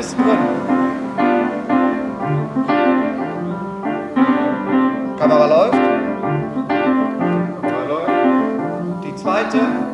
bist drin. Kamera läuft. Kamera läuft. Die zweite.